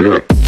Let's.